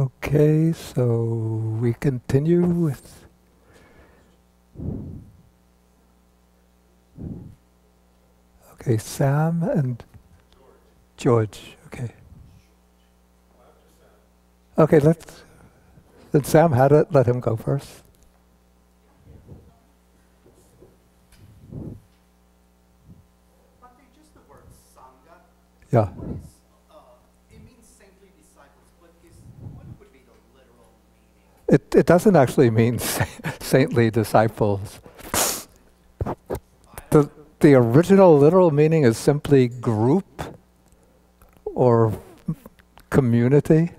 Okay, so we continue with. Okay, Sam and George. Okay. Okay, let's. Then Sam had it. Let him go first. just the word sangha. Yeah. What is, uh, it means saintly disciples, but is, what would be the literal meaning? It, it doesn't actually mean saintly disciples. The, the original literal meaning is simply group or community.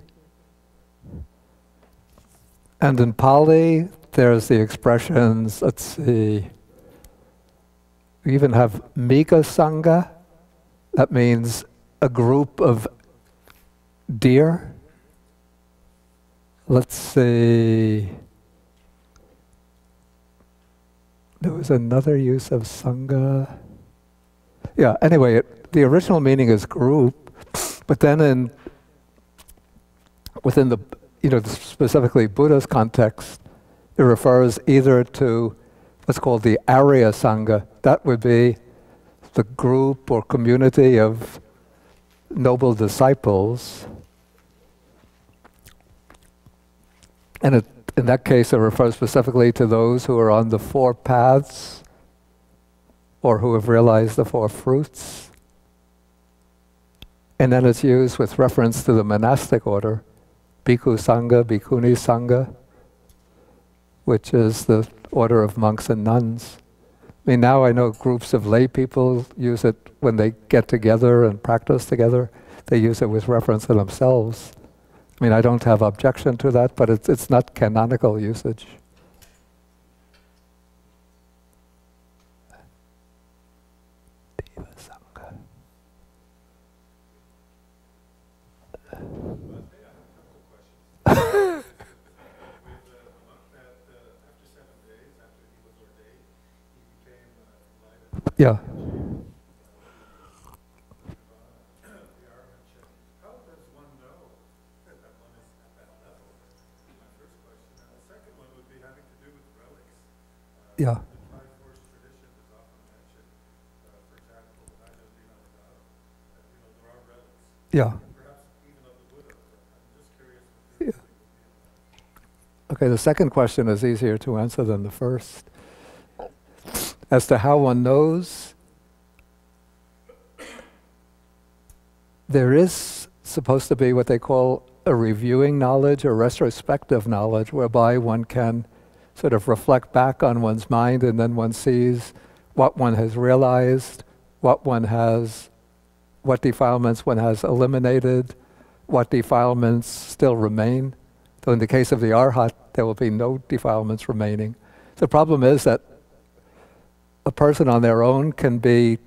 And in Pali, there's the expressions, let's see, we even have Miga Sangha. That means a group of deer. Let's see. There was another use of Sangha. Yeah, anyway, it, the original meaning is group, but then in within the you know specifically Buddha's context, it refers either to what's called the Arya Sangha. That would be the group or community of noble disciples. And it, in that case, it refers specifically to those who are on the four paths or who have realized the four fruits. And then it's used with reference to the monastic order, Bhikkhu Sangha, Bhikkhuni Sangha, which is the order of monks and nuns. I mean, now I know groups of lay people use it when they get together and practice together. They use it with reference to themselves. I mean, I don't have objection to that, but it's, it's not canonical usage. Yeah. Yeah. Yeah. yeah. Okay, the second question is easier to answer than the first. As to how one knows, there is supposed to be what they call a reviewing knowledge or retrospective knowledge, whereby one can sort of reflect back on one's mind and then one sees what one has realized, what one has, what defilements one has eliminated, what defilements still remain. So in the case of the arhat, there will be no defilements remaining. The problem is that a person on their own can be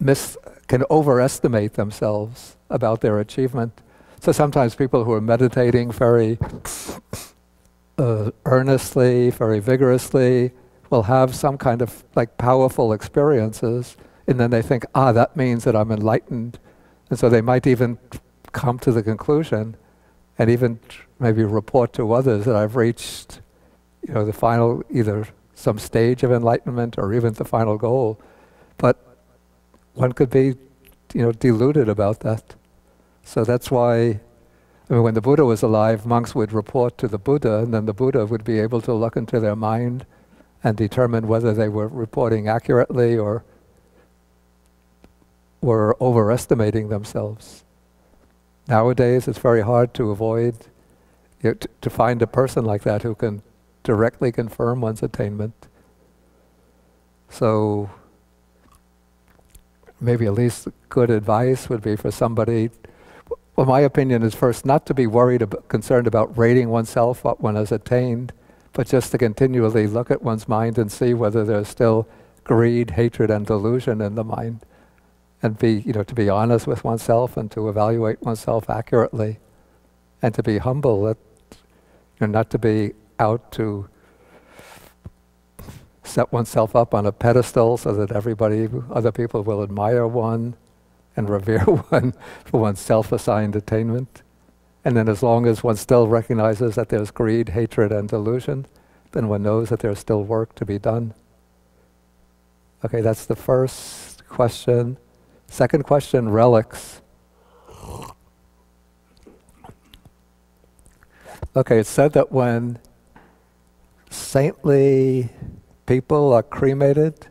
mis can overestimate themselves about their achievement. So sometimes people who are meditating very uh, earnestly, very vigorously, will have some kind of like powerful experiences, and then they think, ah, that means that I'm enlightened, and so they might even come to the conclusion, and even maybe report to others that I've reached, you know, the final either some stage of enlightenment or even the final goal. But one could be, you know, deluded about that. So that's why, I mean, when the Buddha was alive, monks would report to the Buddha, and then the Buddha would be able to look into their mind and determine whether they were reporting accurately or were overestimating themselves. Nowadays, it's very hard to avoid, you know, to find a person like that who can directly confirm one's attainment. So maybe at least good advice would be for somebody. Well, my opinion is first not to be worried about, concerned about rating oneself what one has attained, but just to continually look at one's mind and see whether there's still greed, hatred, and delusion in the mind, and be you know to be honest with oneself and to evaluate oneself accurately, and to be humble. That you know, not to be out to set oneself up on a pedestal so that everybody, other people will admire one and revere one for one's self-assigned attainment. And then as long as one still recognizes that there's greed, hatred, and delusion, then one knows that there's still work to be done. Okay, that's the first question. Second question, relics. Okay, it's said that when saintly people are cremated,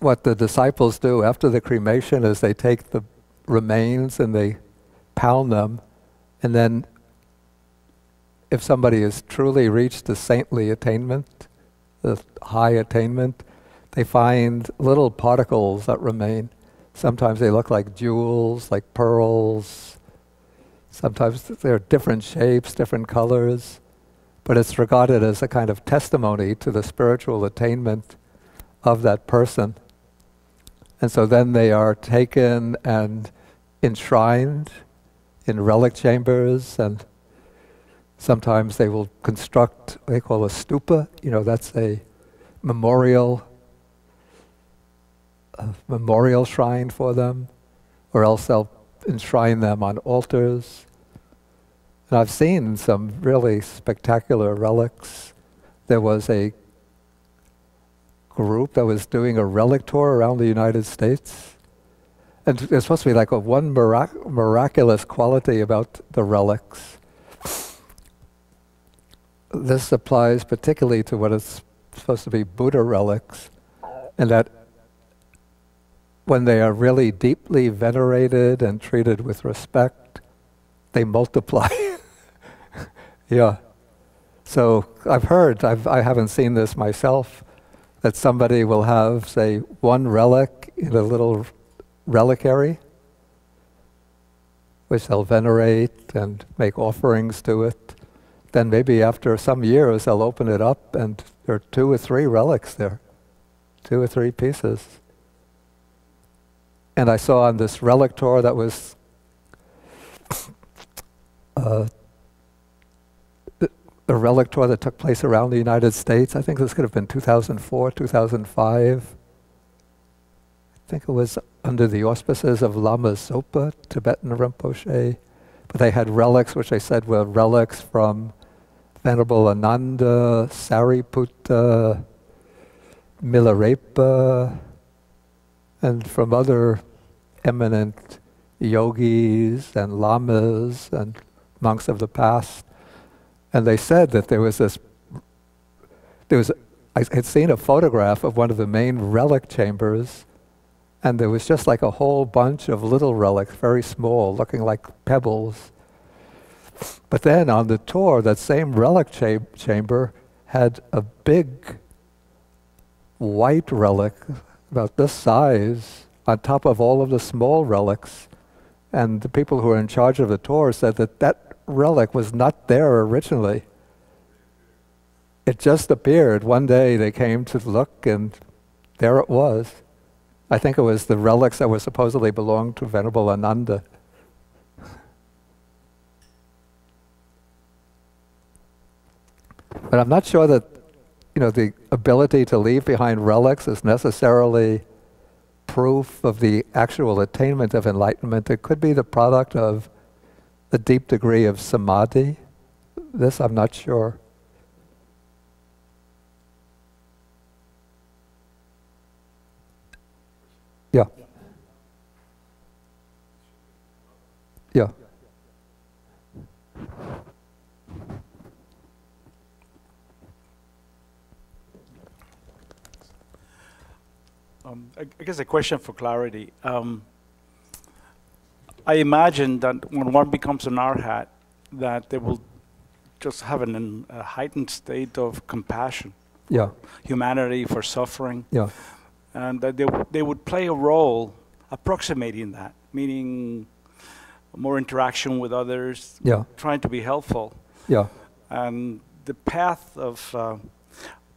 what the disciples do after the cremation is they take the remains and they pound them, and then if somebody has truly reached the saintly attainment, the high attainment, they find little particles that remain. Sometimes they look like jewels, like pearls. Sometimes they're different shapes, different colors. But it's regarded as a kind of testimony to the spiritual attainment of that person. And so then they are taken and enshrined in relic chambers and sometimes they will construct what they call a stupa. You know, that's a memorial a memorial shrine for them, or else they'll enshrine them on altars. And I've seen some really spectacular relics. There was a group that was doing a relic tour around the United States. And there's supposed to be like a one mirac- miraculous quality about the relics. This applies particularly to what is supposed to be Buddha relics, and that when they are really deeply venerated and treated with respect, they multiply. yeah. So I've heard, I've, I haven't seen this myself, that somebody will have, say, one relic in a little reliquary, which they'll venerate and make offerings to it. Then maybe after some years, they'll open it up and there are two or three relics there, two or three pieces. And I saw on this relic tour that was uh, the relic tour that took place around the United States. I think this could have been 2004, 2005. I think it was under the auspices of Lama Zopa, Tibetan Rinpoche. But they had relics, which they said were relics from Venerable Ananda, Sariputta, Milarepa, and from other eminent yogis and lamas and monks of the past. And they said that there was this, there was, I had seen a photograph of one of the main relic chambers, and there was just like a whole bunch of little relics, very small, looking like pebbles. But then on the tour, that same relic cha- chamber had a big white relic about this size on top of all of the small relics. And the people who were in charge of the tour said that that relic was not there originally. It just appeared. One day they came to look, and there it was. I think it was the relics that were supposedly belonged to Venerable Ananda. But I'm not sure that, you know, the ability to leave behind relics is necessarily proof of the actual attainment of enlightenment. It could be the product of a deep degree of samadhi. This I'm not sure. Yeah. Yeah. Um, I, I guess a question for clarity. Um, I imagine that when one becomes an arhat, that they will just have an, a heightened state of compassion, Yeah. humanity, for suffering, Yeah. and that they, they would play a role approximating that, meaning more interaction with others, Yeah. trying to be helpful. Yeah. And the path of uh,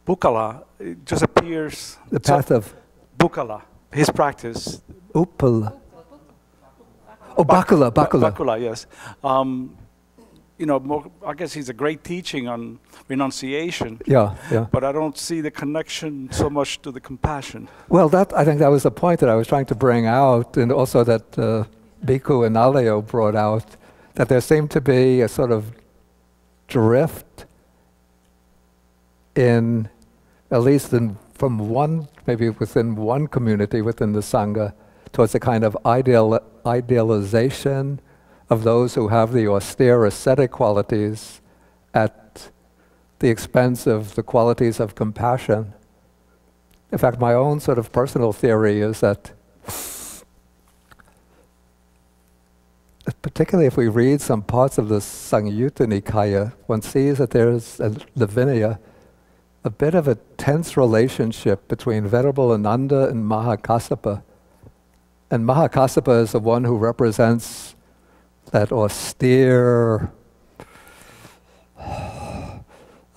Bukala just appears. The so- path of Bukala, his practice. Upala. Oh, Bakkula, Bakkula. Bakkula, yes. Um, you know, more, I guess he's a great teaching on renunciation, Yeah, yeah. but I don't see the connection so much to the compassion. Well, that I think that was the point that I was trying to bring out, and also that uh, Bhikkhu Analayo brought out, that there seemed to be a sort of drift in, at least in, from one, maybe within one community within the Sangha, towards a kind of ideal, idealization of those who have the austere ascetic qualities at the expense of the qualities of compassion. In fact, my own sort of personal theory is that, particularly if we read some parts of the Samyutta Nikaya, one sees that there's in uh, the Vinaya a bit of a tense relationship between Venerable Ananda and Mahakassapa. And Mahakassapa is the one who represents that austere,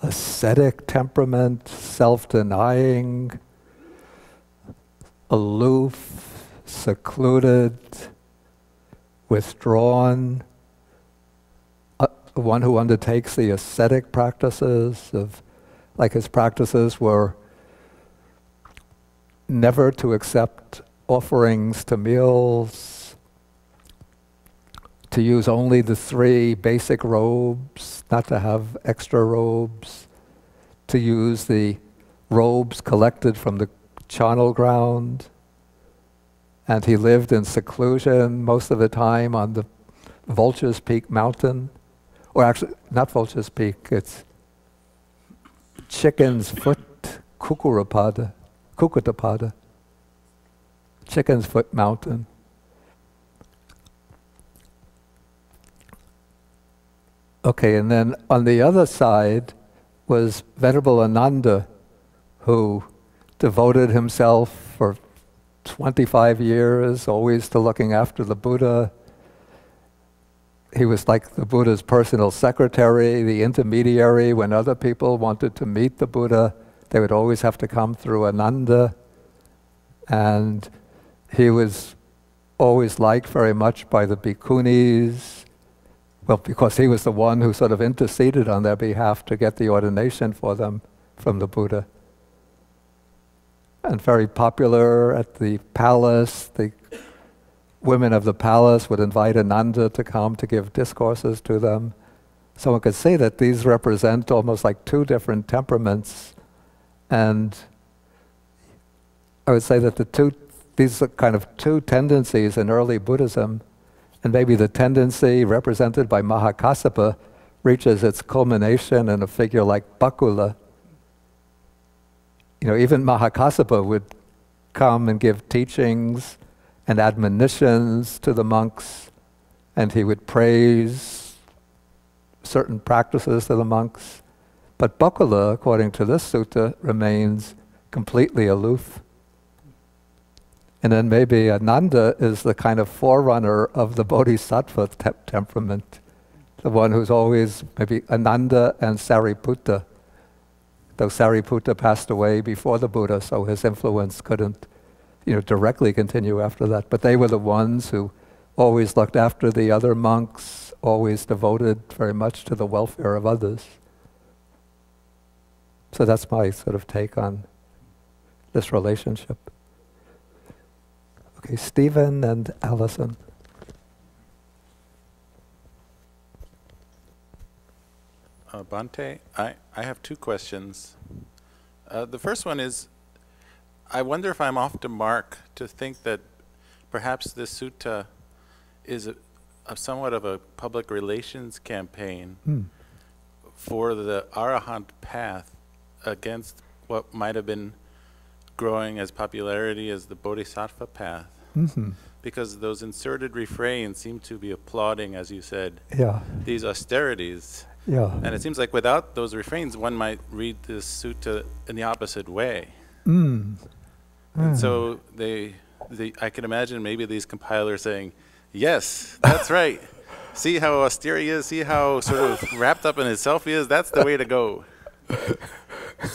ascetic temperament, self denying, aloof, secluded, withdrawn, uh, one who undertakes the ascetic practices of, like his practices were never to accept offerings to meals, to use only the three basic robes, not to have extra robes, to use the robes collected from the charnel ground. And he lived in seclusion most of the time on the Vulture's Peak mountain. Or actually, not Vulture's Peak, it's Chicken's Foot Kukurapada, Kukkutapada. Chicken's Foot Mountain. Okay, and then on the other side was Venerable Ananda, who devoted himself for 25 years always to looking after the Buddha. He was like the Buddha's personal secretary, the intermediary. When other people wanted to meet the Buddha, they would always have to come through Ananda. And he was always liked very much by the bhikkhunis, well, because he was the one who sort of interceded on their behalf to get the ordination for them from the Buddha. And very popular at the palace. The women of the palace would invite Ananda to come to give discourses to them. So one could say that these represent almost like two different temperaments. And I would say that the two these are kind of two tendencies in early Buddhism, and maybe the tendency represented by Mahakassapa reaches its culmination in a figure like Bakkula. You know, even Mahakassapa would come and give teachings and admonitions to the monks, and he would praise certain practices to the monks. But Bakkula, according to this sutta, remains completely aloof. And then maybe Ananda is the kind of forerunner of the bodhisattva te- temperament, the one who's always maybe Ananda and Sariputta. Though Sariputta passed away before the Buddha, so his influence couldn't, you know, directly continue after that. But they were the ones who always looked after the other monks, always devoted very much to the welfare of others. So that's my sort of take on this relationship. Okay, Stephen and Allison. Uh, Bhante, I, I have two questions. Uh, the first one is I wonder if I'm off the mark to think that perhaps this sutta is a, a somewhat of a public relations campaign Hmm. for the Arahant path against what might have been growing as popularity as the Bodhisattva path. hmm Because those inserted refrains seem to be applauding, as you said, Yeah, these austerities. yeah. And it seems like without those refrains, one might read this sutta in the opposite way. Mm. And Mm. so they, they, I can imagine maybe these compilers saying, "Yes, that's right. See how austere he is. See how sort of wrapped up in himself he is. That's the way to go."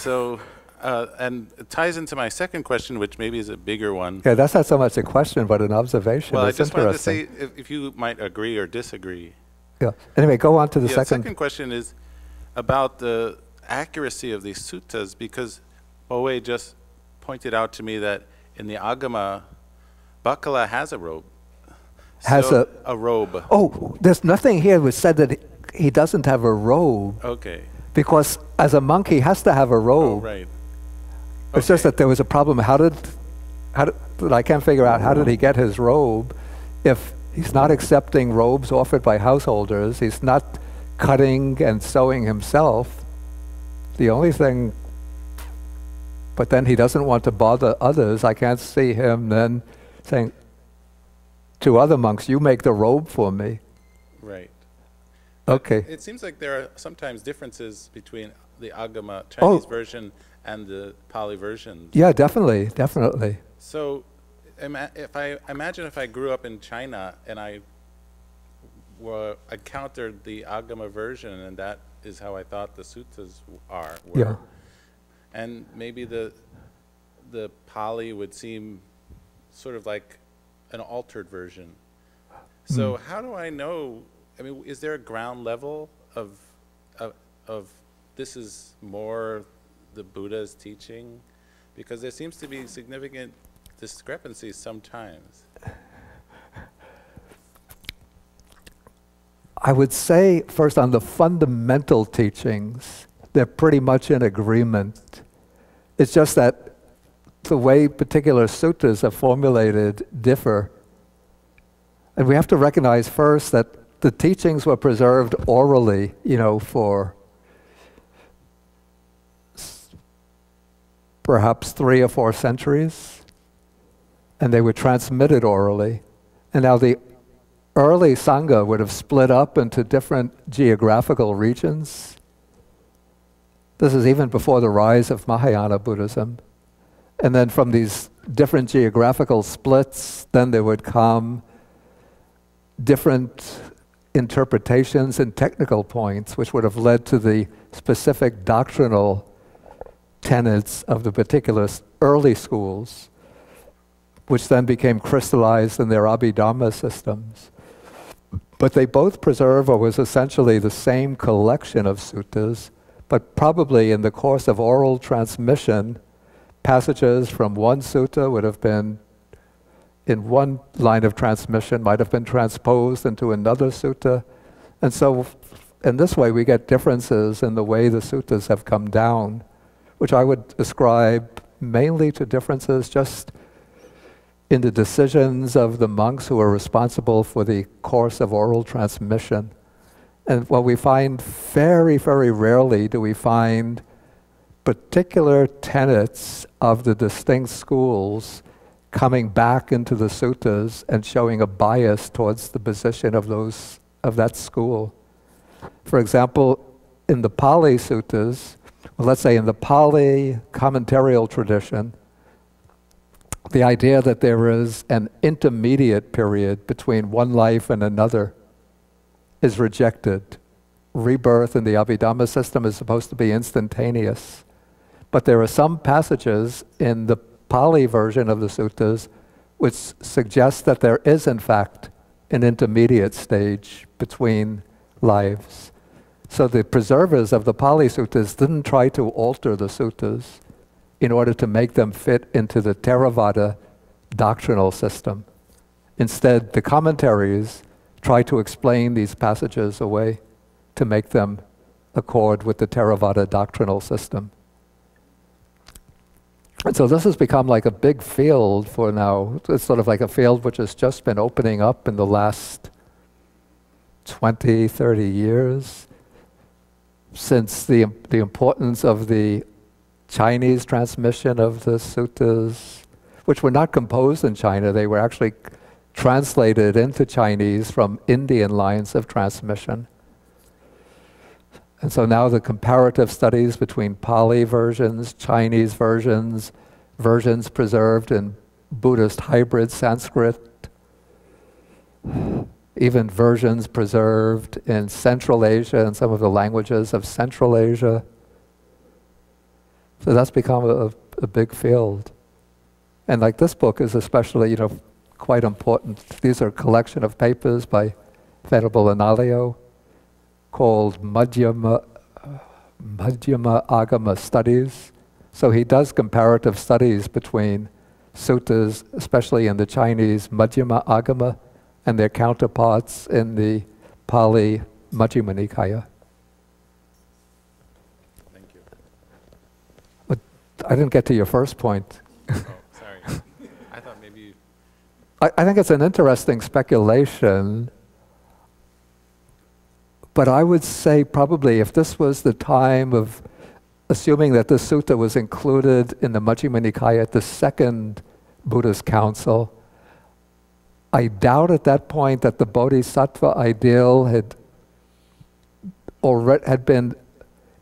So, uh, and it ties into my second question, which maybe is a bigger one. Yeah, that's not so much a question, but an observation. Well, I just wanted to see if, if you might agree or disagree. Yeah. Anyway, go on to the yeah, second. second question is about the accuracy of these suttas because Owe just pointed out to me that in the Agama, Bakkula has a robe. has So, a. a robe. Oh, there's nothing here which said that he- doesn't have a robe Okay. because as a monk he has to have a robe. Oh, robe. Right. It's just that there was a problem. How did, how did, I can't figure out how did he get his robe if he's not accepting robes offered by householders, he's not cutting and sewing himself. The only thing, but then he doesn't want to bother others. I can't see him then saying to other monks, "You make the robe for me." Right. Okay. It seems like there are sometimes differences between the Agama Oh. Chinese version and the Pali versions. Yeah, definitely, definitely. So, if I imagine if I grew up in China and I were encountered the Agama version, and that is how I thought the suttas are. Were, Yeah. And maybe the the Pali would seem sort of like an altered version. So hmm. how do I know? I mean, is there a ground level of of, of this is more the Buddha's teaching? Because there seems to be significant discrepancies sometimes. I would say, first, on the fundamental teachings, they're pretty much in agreement. It's just that the way particular sutras are formulated differ. And we have to recognize first that the teachings were preserved orally, you know, for perhaps three or four centuries. And they were transmitted orally. And now the early Sangha would have split up into different geographical regions. This is even before the rise of Mahayana Buddhism. And then from these different geographical splits, then there would come different interpretations and technical points, which would have led to the specific doctrinal tenets of the particular early schools, which then became crystallized in their Abhidharma systems. But they both preserve what was essentially the same collection of suttas, but probably in the course of oral transmission, passages from one sutta would have been in one line of transmission might have been transposed into another sutta. And so, in this way, we get differences in the way the suttas have come down, which I would ascribe mainly to differences just in the decisions of the monks who are responsible for the course of oral transmission. And what we find very, very rarely do we find particular tenets of the distinct schools coming back into the suttas and showing a bias towards the position of those of that school. For example, in the Pali suttas, well, let's say in the Pali commentarial tradition, the idea that there is an intermediate period between one life and another is rejected. Rebirth in the Abhidhamma system is supposed to be instantaneous. But there are some passages in the Pali version of the suttas which suggest that there is, in fact, an intermediate stage between lives. So the preservers of the Pali suttas didn't try to alter the suttas in order to make them fit into the Theravada doctrinal system. Instead, the commentaries try to explain these passages away to make them accord with the Theravada doctrinal system. And so this has become like a big field for now. It's sort of like a field which has just been opening up in the last 20, 30 years since the, the importance of the Chinese transmission of the suttas, which were not composed in China, they were actually translated into Chinese from Indian lines of transmission. And so now the comparative studies between Pali versions, Chinese versions, versions preserved in Buddhist hybrid Sanskrit, even versions preserved in Central Asia and some of the languages of Central Asia. So that's become a, a big field. And like this book is especially, you know, quite important. These are a collection of papers by Venerable Analayo called Madhyama, Madhyama Agama Studies. So he does comparative studies between suttas, especially in the Chinese Madhyama Agama and their counterparts in the Pali Majjhima Nikaya. Thank you. I didn't get to your first point. Oh, sorry. I thought maybe you I, I think it's an interesting speculation, but I would say probably if this was the time of assuming that this sutta was included in the Majjhima Nikaya at the second Buddhist council, I doubt at that point that the bodhisattva ideal had already had been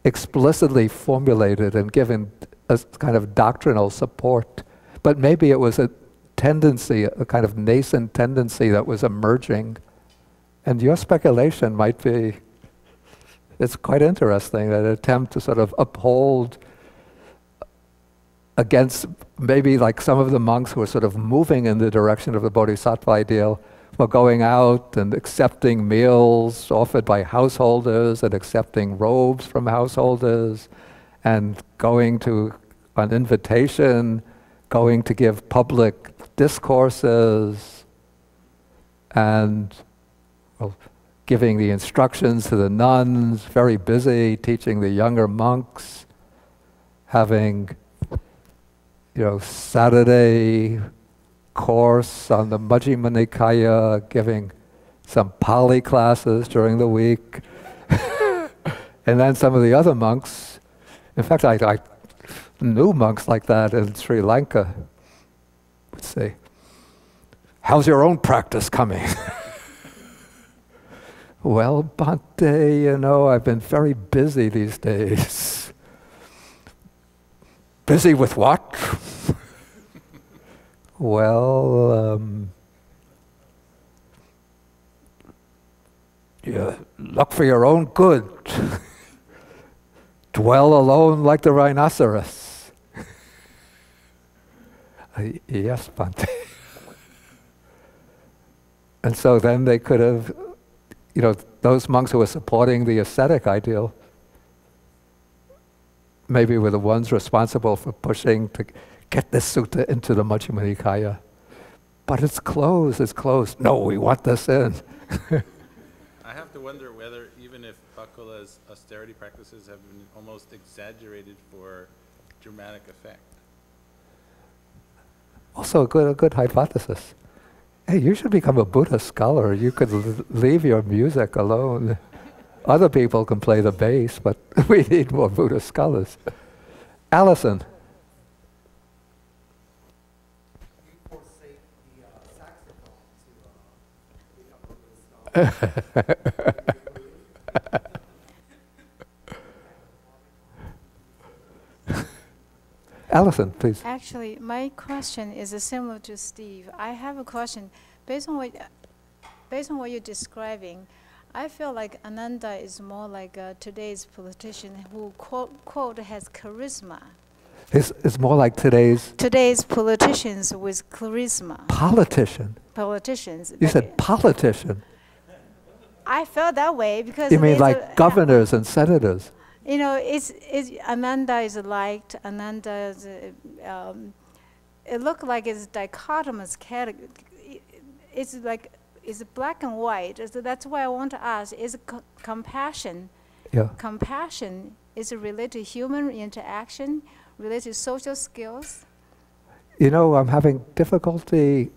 explicitly formulated and given as kind of doctrinal support. But maybe it was a tendency, a kind of nascent tendency that was emerging. And your speculation might be, it's quite interesting, that attempt to sort of uphold against maybe like some of the monks who were sort of moving in the direction of the bodhisattva ideal were going out and accepting meals offered by householders and accepting robes from householders and going to an invitation, going to give public discourses and well, giving the instructions to the nuns, very busy teaching the younger monks, having you know, Saturday course on the Majjhima Nikaya, giving some Pali classes during the week. and then some of the other monks, in fact, I, I knew monks like that in Sri Lanka, would say, How's your own practice coming? well, Bhante, you know, I've been very busy these days. busy with what? Well, um, you look for your own good. Dwell alone like the rhinoceros. Uh, yes, Bhante. and so then they could have, you know, those monks who were supporting the ascetic ideal maybe were the ones responsible for pushing to get this sutta into the Majjhima Nikaya. But it's closed, it's closed. No, we want this in. I have to wonder whether even if Bakkula's austerity practices have been almost exaggerated for dramatic effect. Also, a good, a good hypothesis. Hey, you should become a Buddhist scholar. You could l- leave your music alone. Other people can play the bass, but we need more Buddhist scholars. Allison. You forsake the uh, saxophone to uh, become a Buddhist scholar. Allison, please. Actually, my question is similar to Steve. I have a question. Based on what, based on what you're describing, I feel like Ananda is more like uh, today's politician who quote, quote has charisma. It's, it's more like today's Today's politicians with charisma. politician. Politicians. You said politician. I felt that way because You mean a- like governors and senators? You know, it's, it's Ananda is liked. Ananda is, uh, um, it looked like it's dichotomous category. It's like it's black and white. So that's why I want to ask: Is co- compassion? Yeah. Compassion is it related to human interaction, related to social skills? You know, I'm having difficulty.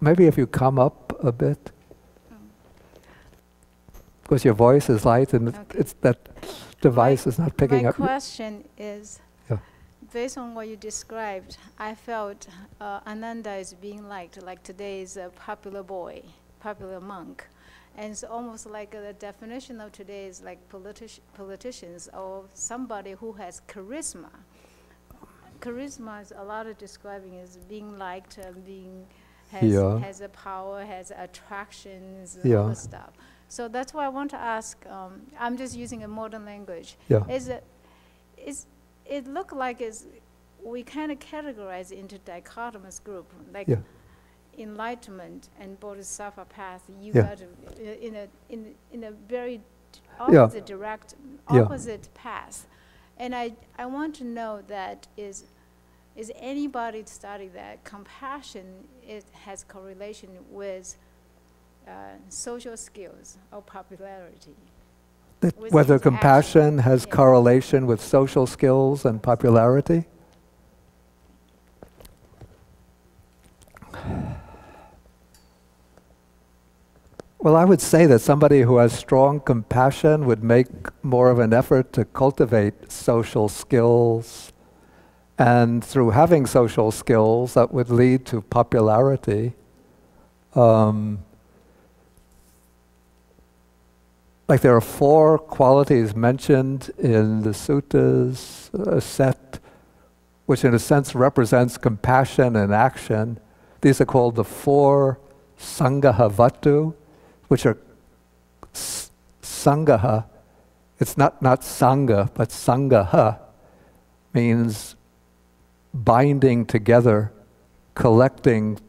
Maybe if you come up a bit, because your voice is light and Okay. it's that device is not picking My up. My question is, Yeah. based on what you described, I felt uh, Ananda is being liked, like today's uh, popular boy, popular monk. And it's almost like uh, the definition of today is like politi- politicians or somebody who has charisma. Charisma is a lot of describing is being liked, uh, being has, Yeah. has a power, has attractions, Yeah. all stuff. So that's why I want to ask. Um, I'm just using a modern language. Yeah. Is it, is it look like is we kind of categorize into dichotomous group like Yeah. enlightenment and bodhisattva path. You Yeah. got uh, in a in in a very d- Yeah. opposite direct Yeah. opposite path, and I I want to know that is. Is anybody study that compassion it has correlation with social skills or popularity. That whether his action. compassion has Yeah. correlation with social skills and popularity? Well, I would say that somebody who has strong compassion would make more of an effort to cultivate social skills. And through having social skills, that would lead to popularity. Um, like there are four qualities mentioned in the suttas, a set which in a sense represents compassion and action. These are called the four sangaha vatthu, which are sangaha. It's not, not sangha, but sangaha means binding together, collecting,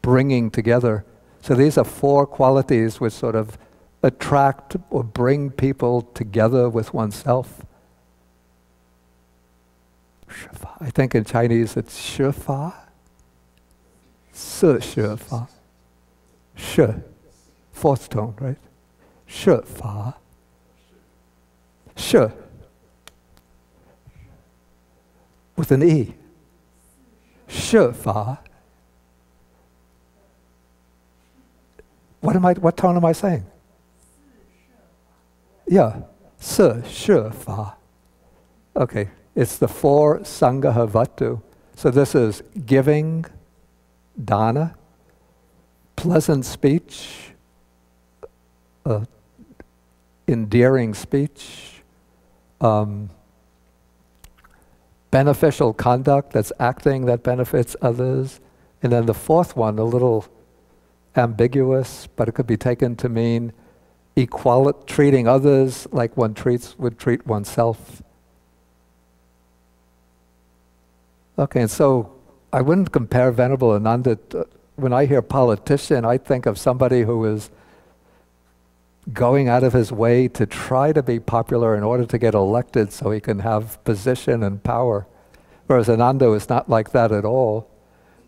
bringing together. So these are four qualities which sort of attract or bring people together with oneself. I think in Chinese it's shifa, Se shifa, She. Fourth tone, right? Shifa, She. With an E. Shifa. What am I what tone am I saying? yeah, se, she, fa. Okay, it's the four Sangha Vatthu. So this is giving, dana, pleasant speech, uh, endearing speech, um, beneficial conduct that's acting that benefits others. And then the fourth one, a little ambiguous, but it could be taken to mean equality, treating others like one treats would treat oneself. Okay, and so I wouldn't compare Venerable Ananda. To, when I hear politician, I think of somebody who is going out of his way to try to be popular in order to get elected so he can have position and power. Whereas Ananda was not like that at all.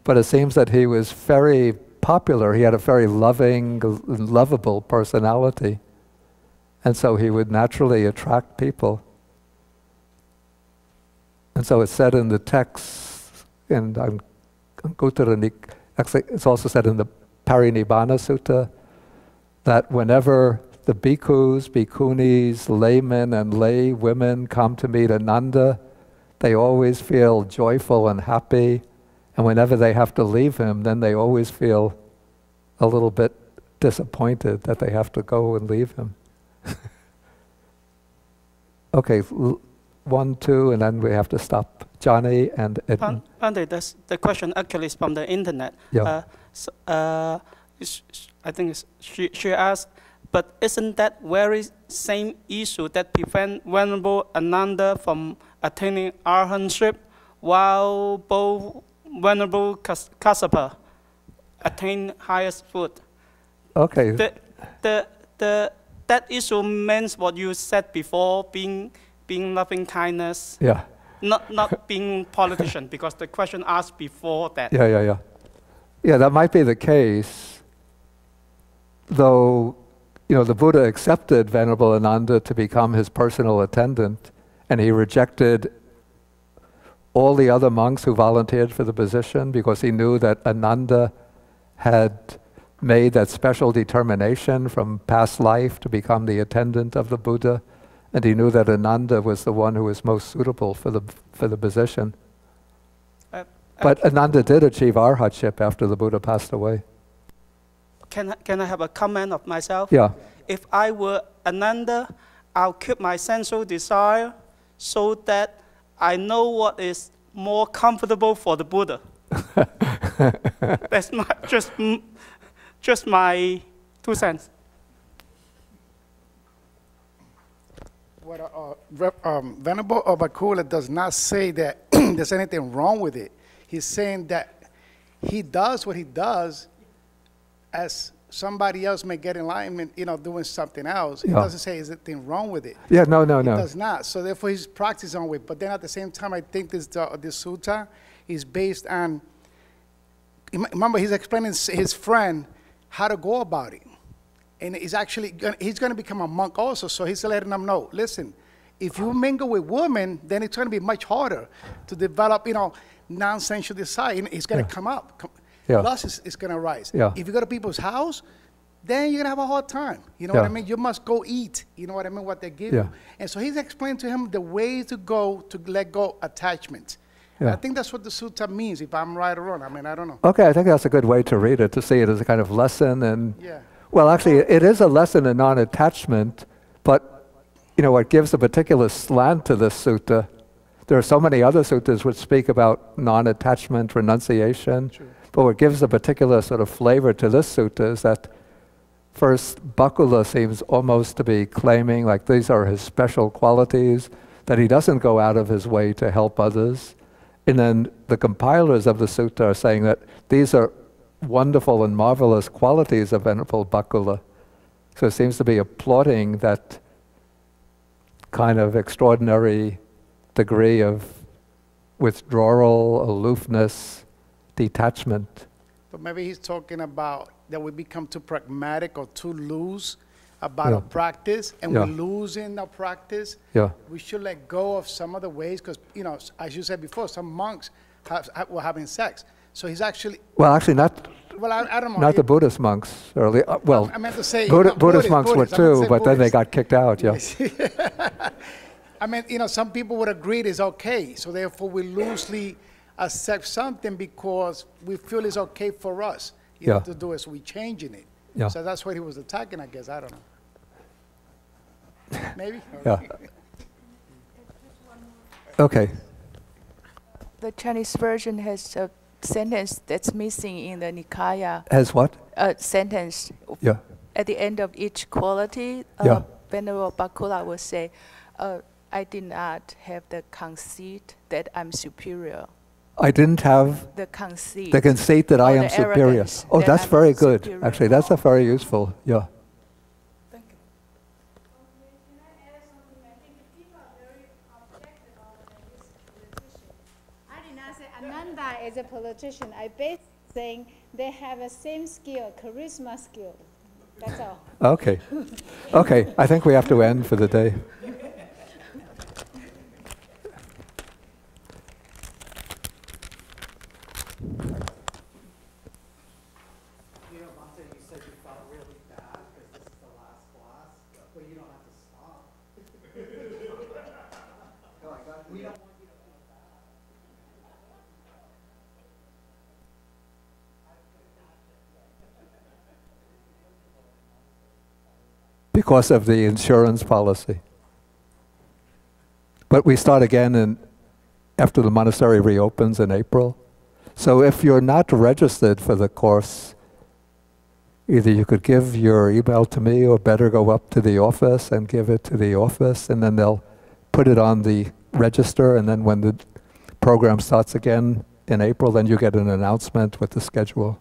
But it seems that he was very popular. He had a very loving, lovable personality. And so he would naturally attract people. And so it's said in the text, and Nik- actually it's also said in the Parinibbana Sutta that whenever the bhikkhus, bhikkhunis, laymen, and lay women come to meet Ananda, they always feel joyful and happy. And whenever they have to leave him, then they always feel a little bit disappointed that they have to go and leave him. okay, one, two, and then we have to stop. Johnny and Pan- Edmund. Bhante, that's, the question actually is from the internet. Yeah. Uh, so, uh, I think it's, she, she asked, but isn't that very same issue that prevent Venerable Ananda from attaining arahantship while both Venerable Kas- Kassapa attain highest food? Okay, The, the, the, that issue means what you said before, being, being loving kindness, yeah, not, not being politician, because the question asked before that. yeah, yeah, yeah. Yeah, that might be the case. Though, you know, the Buddha accepted Venerable Ananda to become his personal attendant, and he rejected all the other monks who volunteered for the position because he knew that Ananda had made that special determination from past life to become the attendant of the Buddha, and he knew that Ananda was the one who was most suitable for the, for the position. Uh, But Ananda did achieve arhatship after the Buddha passed away. Can can I have a comment of myself? Yeah. If I were Ananda, I'll keep my sensual desire so that I know what is more comfortable for the Buddha. That's my, just, just my two cents. What uh, uh, Rep- um, Venerable Abakula does not say that there's anything wrong with it. He's saying that he does what he does as somebody else may get enlightenment, you know, doing something else. It Yeah. doesn't say there's anything wrong with it. Yeah, no, no, He no. It does not. So therefore, he's practicing on it. But then at the same time, I think this uh, this sutta is based on. Remember, he's explaining his friend how to go about it. and he's actually gonna, he's going to become a monk also. So he's letting them know, listen, if you mingle with women, then it's going to be much harder to develop, you know, non-sensual desire. It's going to Yeah. come up. Yeah. Lust is, is going to rise. Yeah. If you go to people's house, then you're going to have a hard time. You know what I mean? You must go eat. You know what I mean? What they give Yeah. you. And so he's explained to him the way to go to let go attachment. Yeah. I think that's what the sutta means, if I'm right or wrong. I mean, I don't know. Okay, I think that's a good way to read it, to see it as a kind of lesson and Yeah. Well, actually, it is a lesson in non-attachment, but you know what gives a particular slant to this sutta. There are so many other suttas which speak about non-attachment, renunciation, but what gives a particular sort of flavor to this sutta is that first Bakkula seems almost to be claiming like these are his special qualities, that he doesn't go out of his way to help others. And then the compilers of the sutta are saying that these are wonderful and marvelous qualities of Venerable Bakkula. So it seems to be applauding that kind of extraordinary degree of withdrawal, aloofness, detachment. But maybe he's talking about that we become too pragmatic or too loose about Yeah. our practice, and Yeah. we're losing our practice. Yeah, We should let go of some of the ways, because, you know, as you said before, some monks have, were having sex. So he's actually, well, actually, not well, I, I don't know. not the Buddhist monks early. Uh, well, I meant to say. Buddha, not Buddhist, monks Buddhist, were I meant to too, but then they got kicked out. Yeah, I mean, you know, some people would agree it's okay, so therefore we loosely accept something because we feel it's okay for us, you know, Yeah. to do it, so we changing it. Yeah. So that's what he was attacking, I guess, I don't know. Maybe? yeah. Okay. The Chinese version has a sentence that's missing in the Nikaya Has what? uh, sentence. Yeah. At the end of each quality, uh, Yeah. Venerable Bakkula will say, uh, I did not have the conceit that I'm superior. I didn't have The conceit. the conceit that I am superior. Oh, that that's I'm very good. superior. Actually, that's a very useful. Yeah. Thank you. Can I add something? I think people are very objective about this politician. I did not say Ananda is a politician. I basically saying they have the same skill, charisma skill. That's all. Okay. Okay. I think we have to end for the day. You know, Bhante, you said you felt really bad because this is the last class. Well, you don't have to stop. No, I got- We don't want you to feel bad. Because of the insurance policy. But we start again in, after the monastery reopens in April. So if you're not registered for the course, either you could give your email to me or better go up to the office and give it to the office and then they'll put it on the register and then when the program starts again in April, then you get an announcement with the schedule.